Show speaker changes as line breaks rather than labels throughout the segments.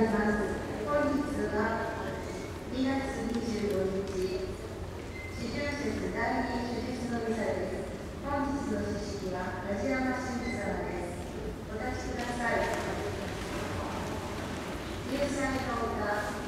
ます。本日は2月25日、四十節第二主日のミサです。本日の知識は、ラジアマ神父です。お立ちください。入の。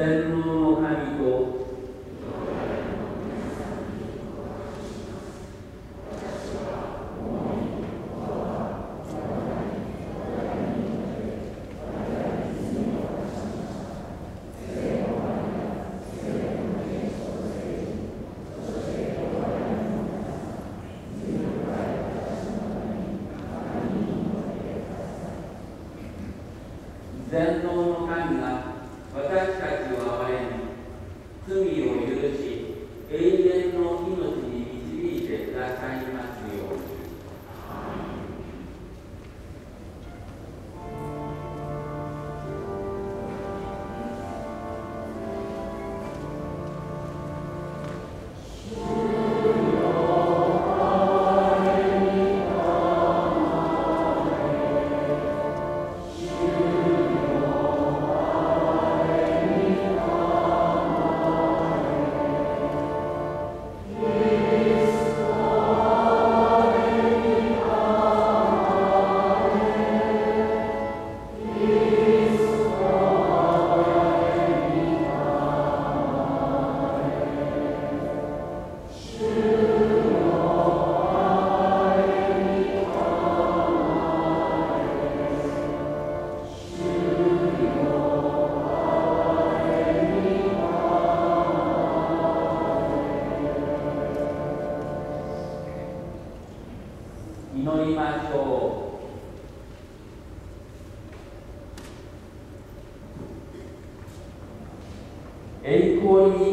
then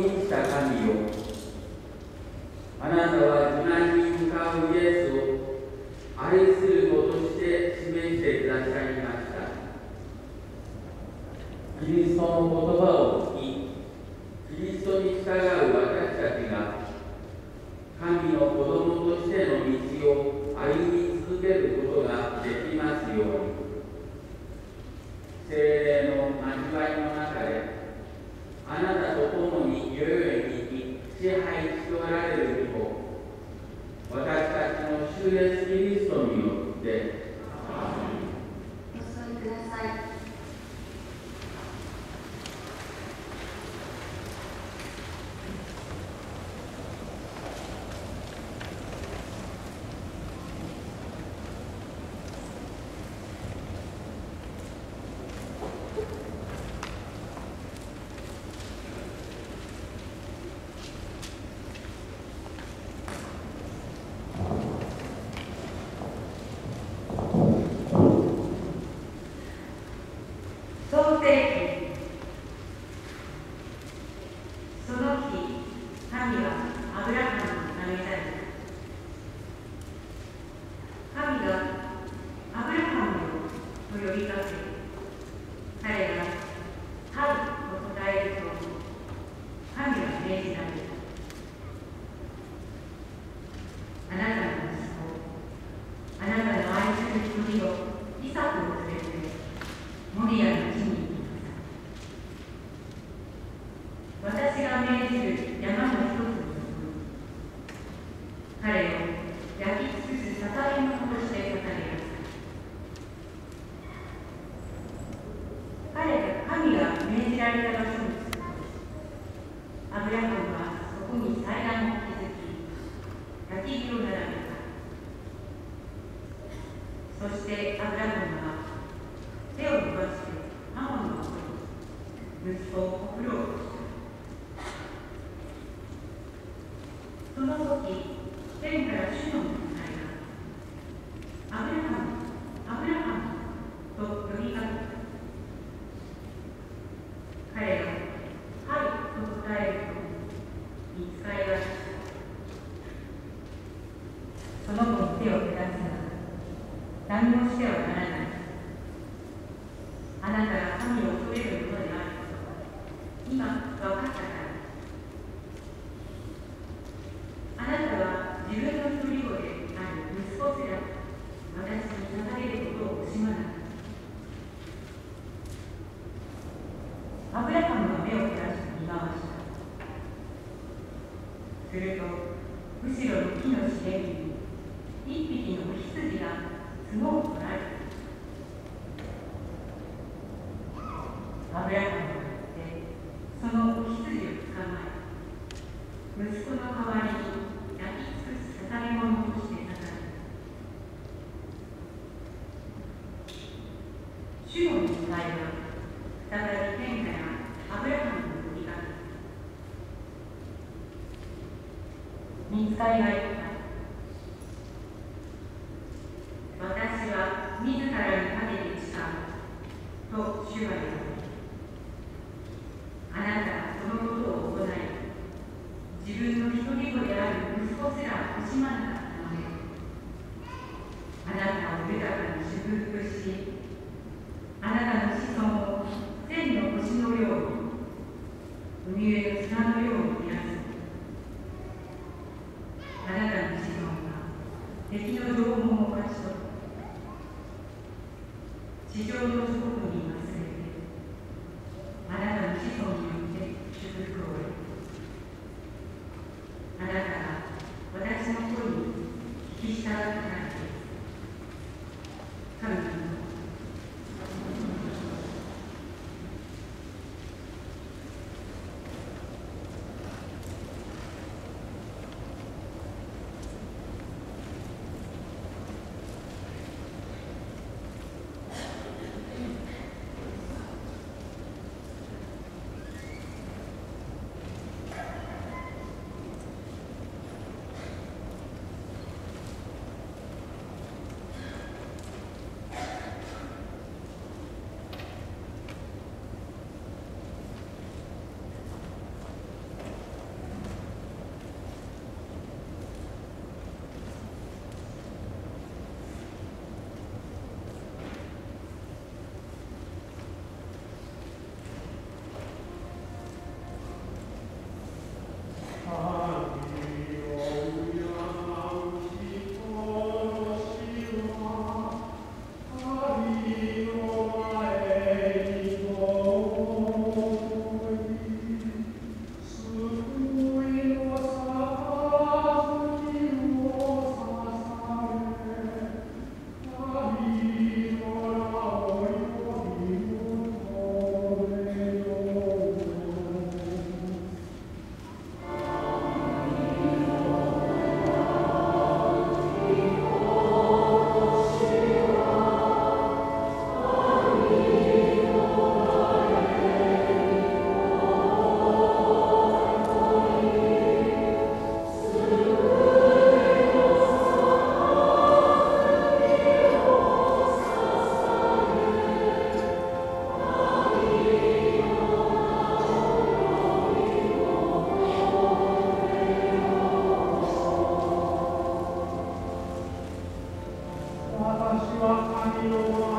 生きた神
よ。あなたは受難に向かうイエスを愛することして示してくださいました。キリストの言葉を聞きキリストに従う
そしてアブラハムは手を伸ばして、マオの元に息子を送ろう
Shiva Kani Loma.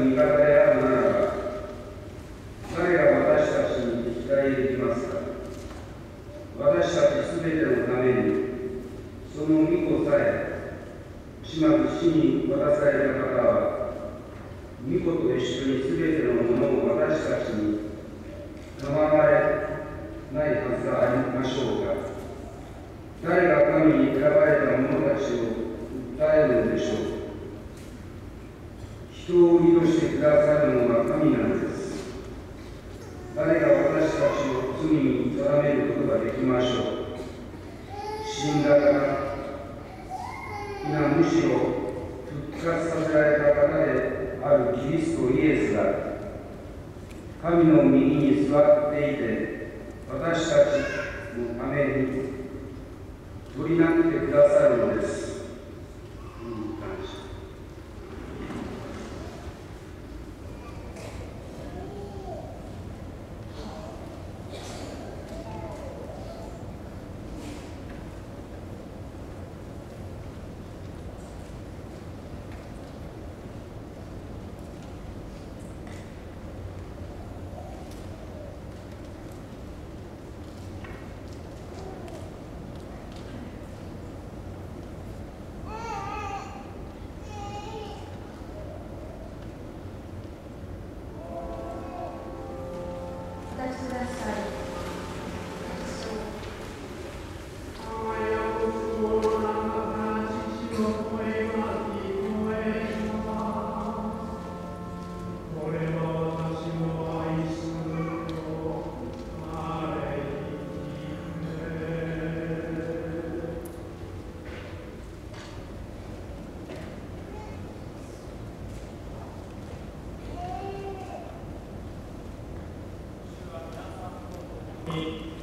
私
マ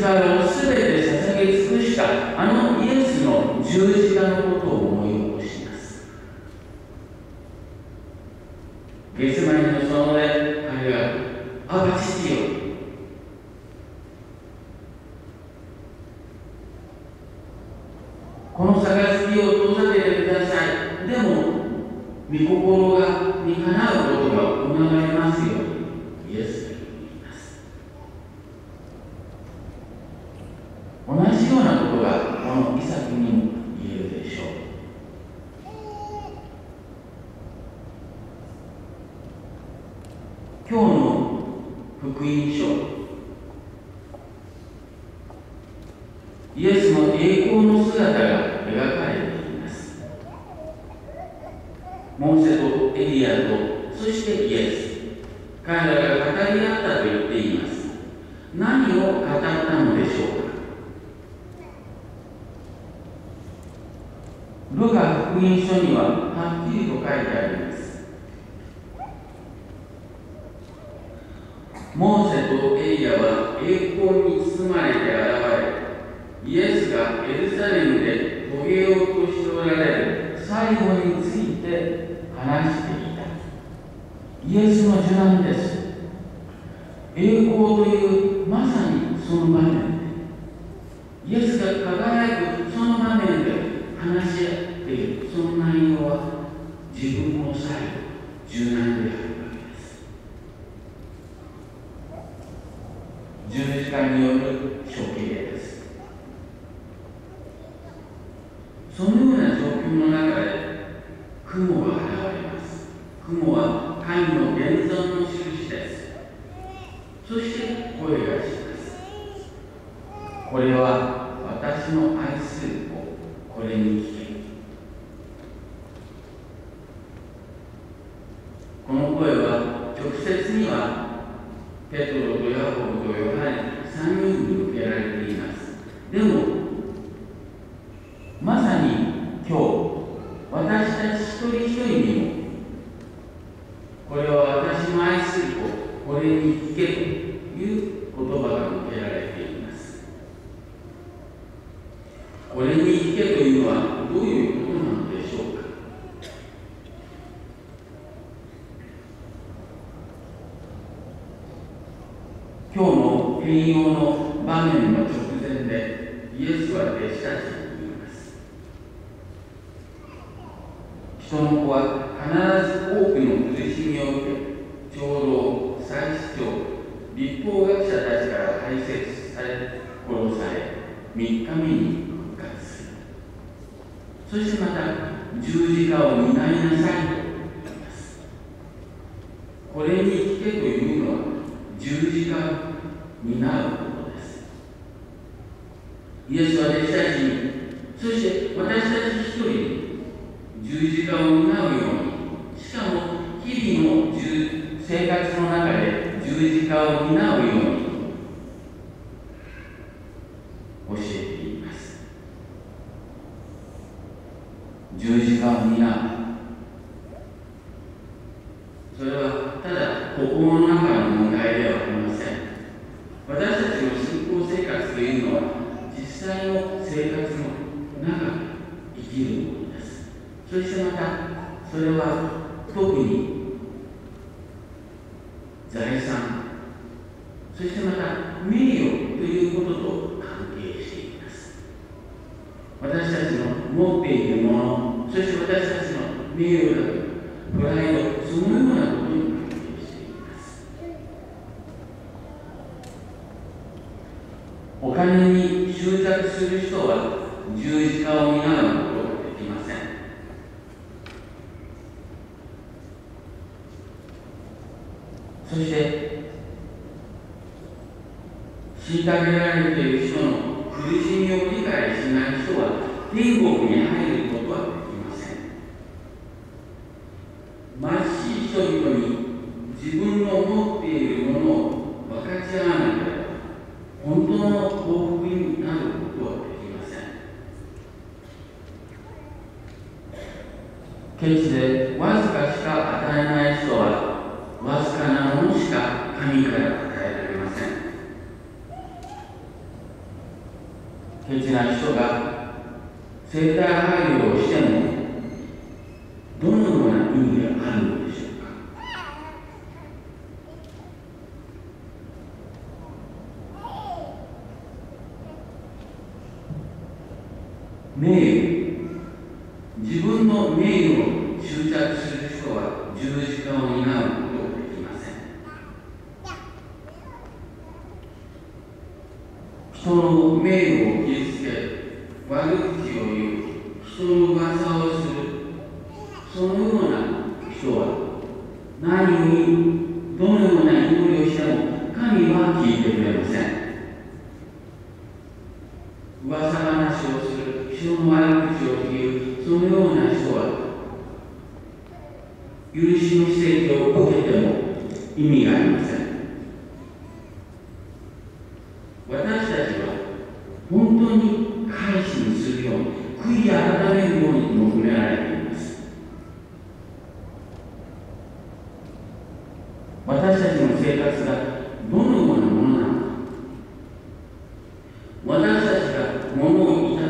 十を全て捧げ尽くしたあのイエスの十字架のお金に執着する人は十字架を見ながら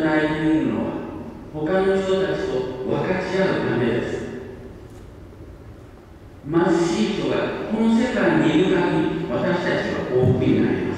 に泣いているのは他の人たちと分かち合うためです。貧しい人がこの世界にいる限り私たちは幸福にない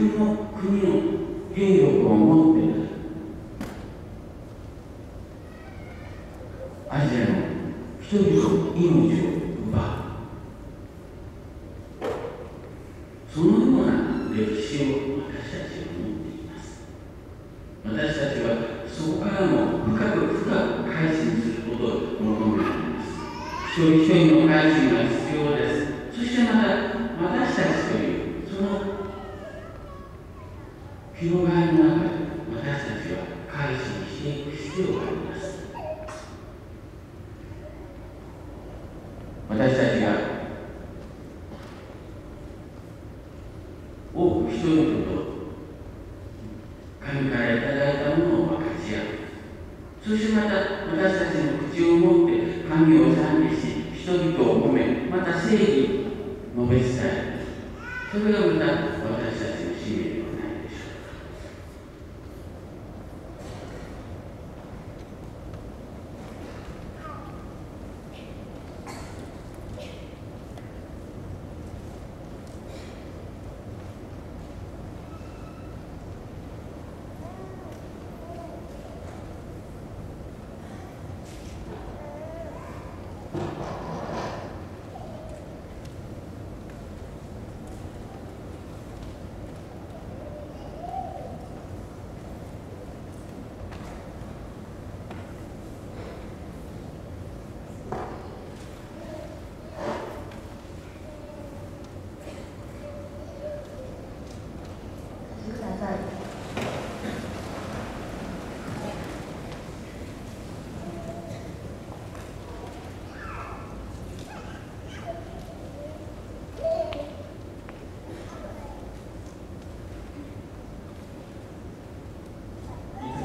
分の国の権力を持ってアジアの人々の命を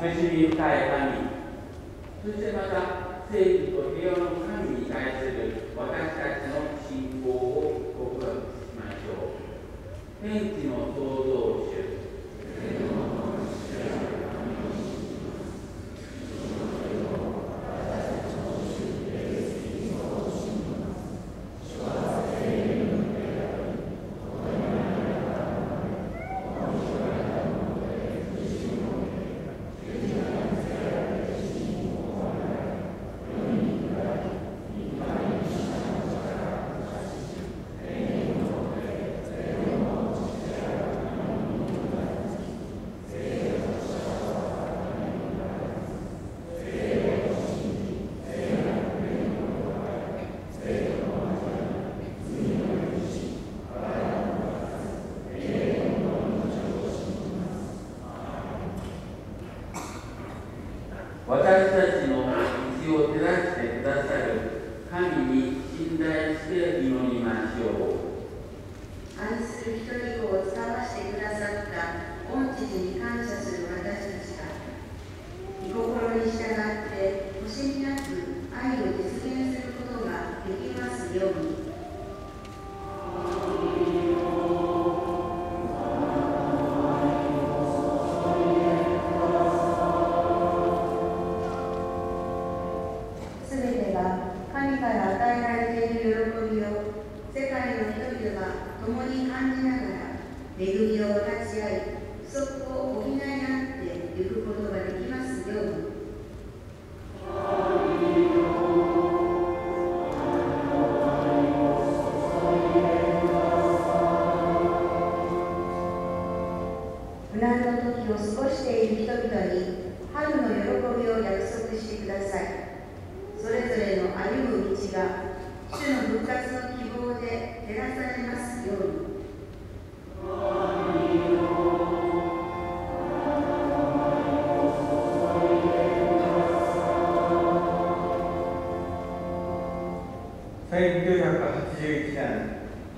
めしみ深い神。そしてまた正義と平和の神に対する私たちの信仰を告白しましょう。天地の創造主。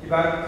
Grazie.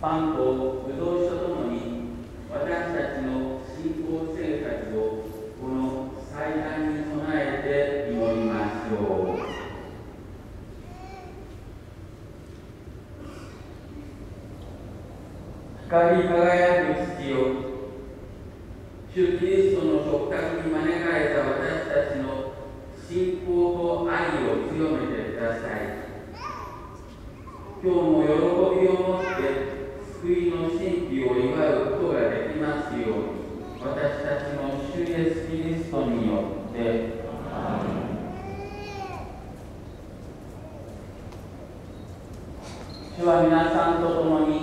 パ
ンとぶどう酒とともに私たちの信仰生活をこの祭壇に備えて祈りましょう。光り輝く父よ主キリストの食卓に招かれた私たちの信仰と愛を強めてください今日も喜びを持って救いの神秘を祝うことができますように私たちの主イエスキリストによって主は皆さんと共に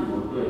夜パン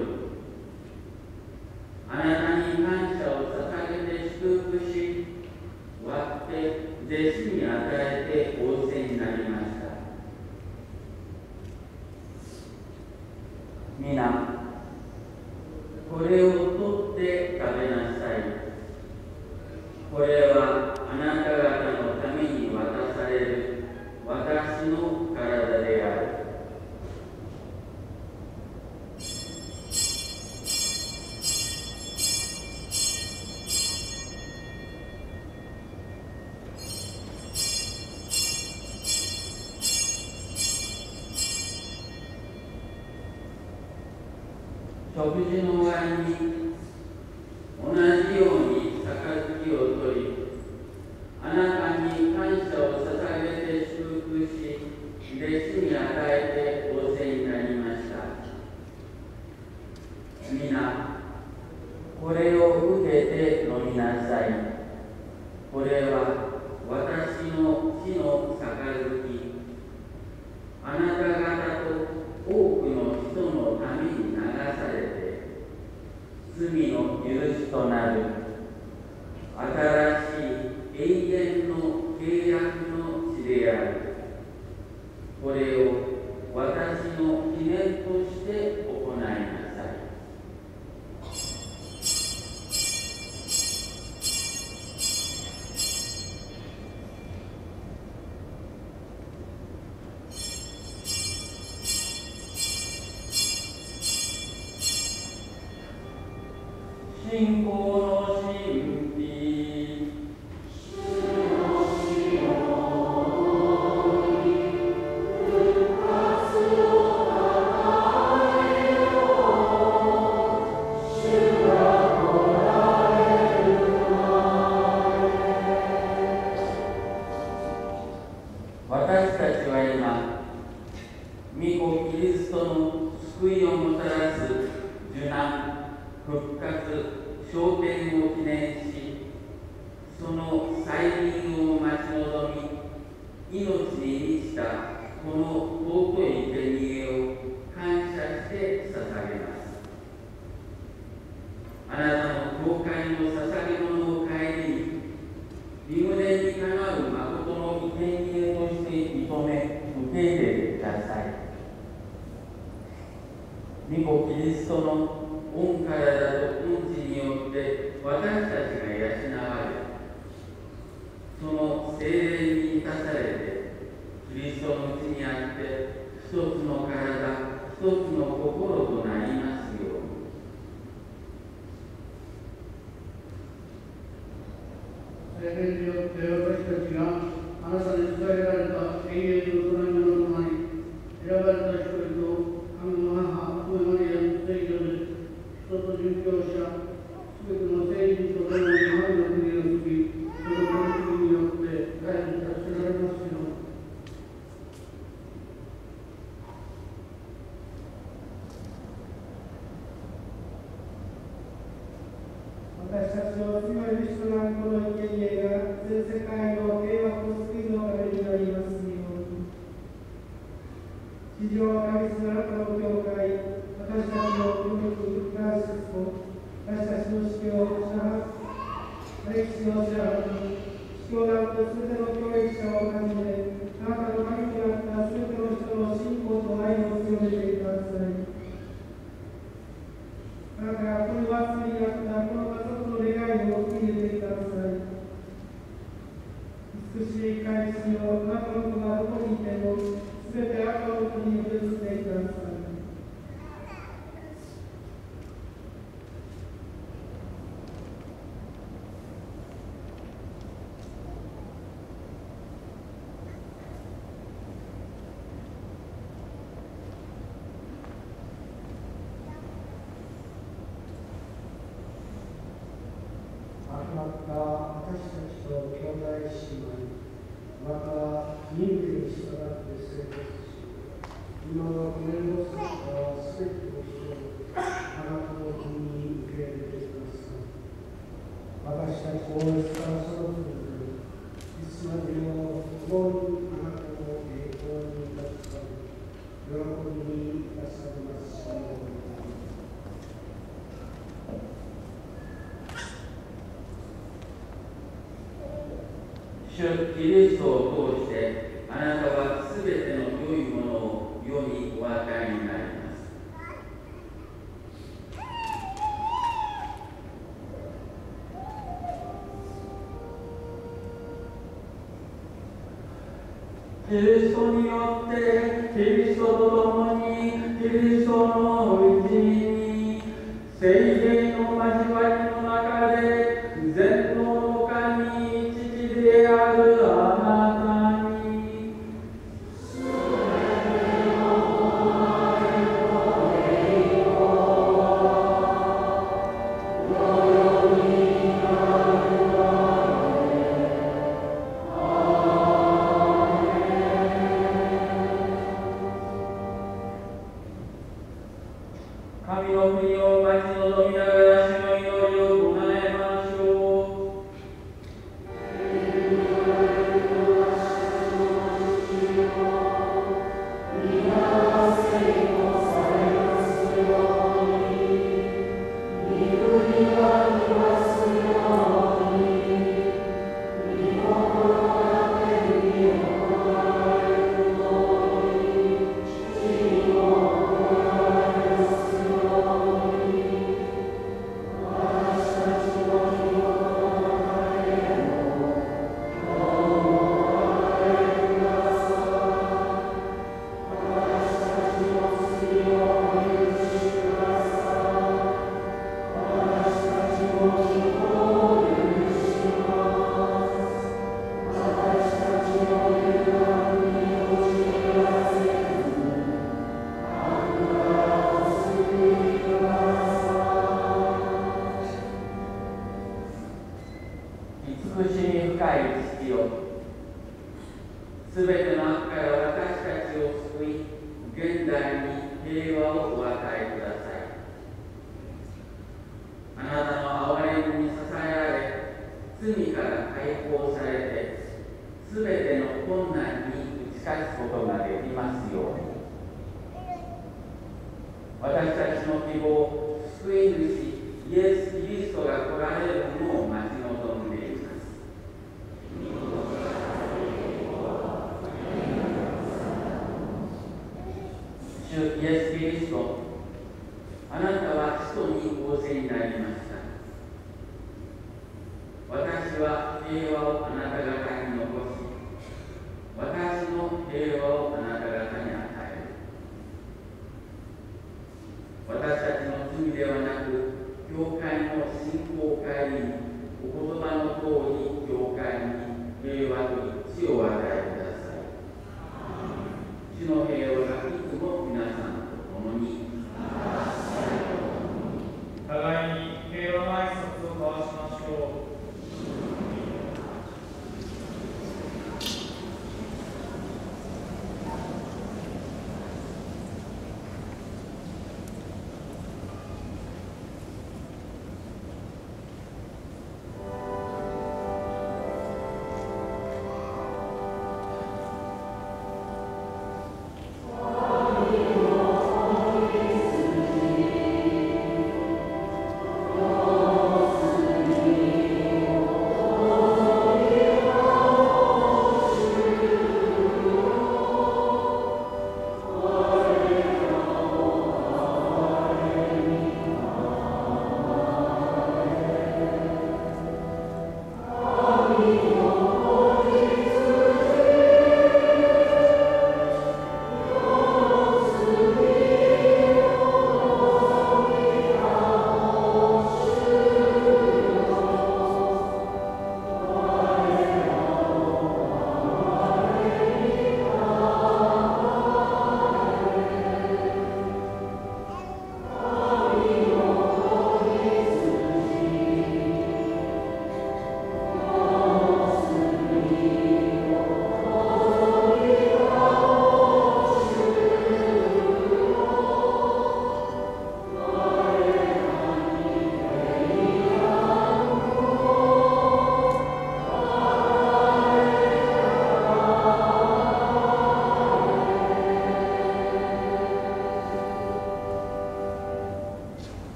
主キ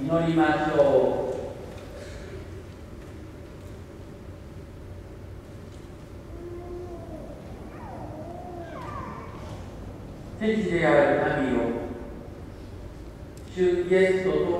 祈りましょう。
天地である神よ、主イエスと